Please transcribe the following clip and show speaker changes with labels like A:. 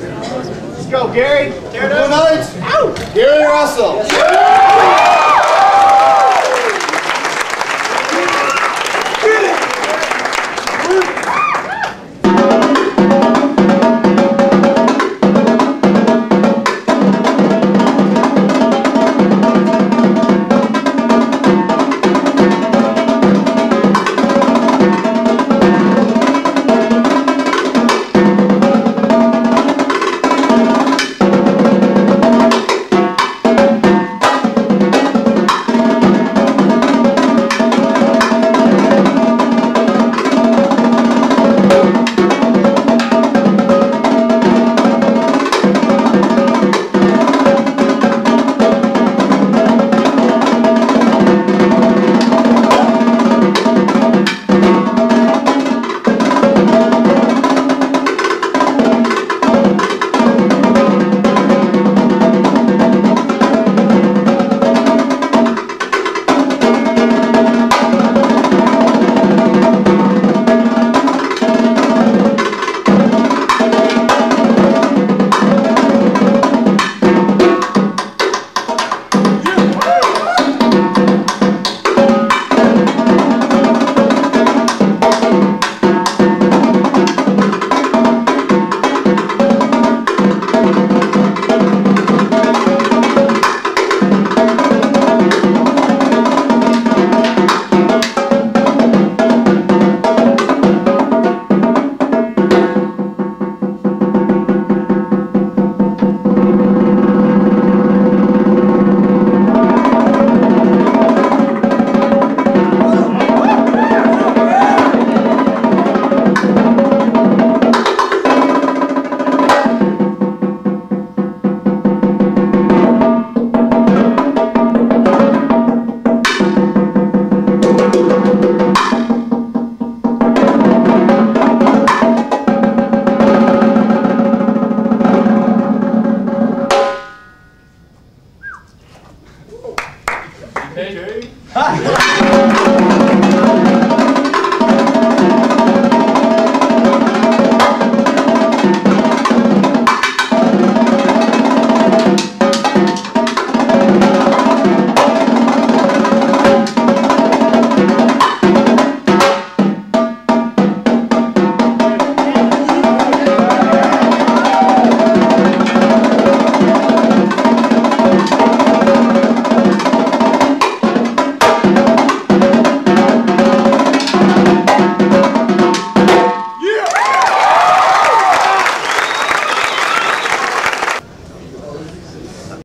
A: Let's go, Gary. Tear it
B: Blue
A: up.
B: Knights, Gary Russell.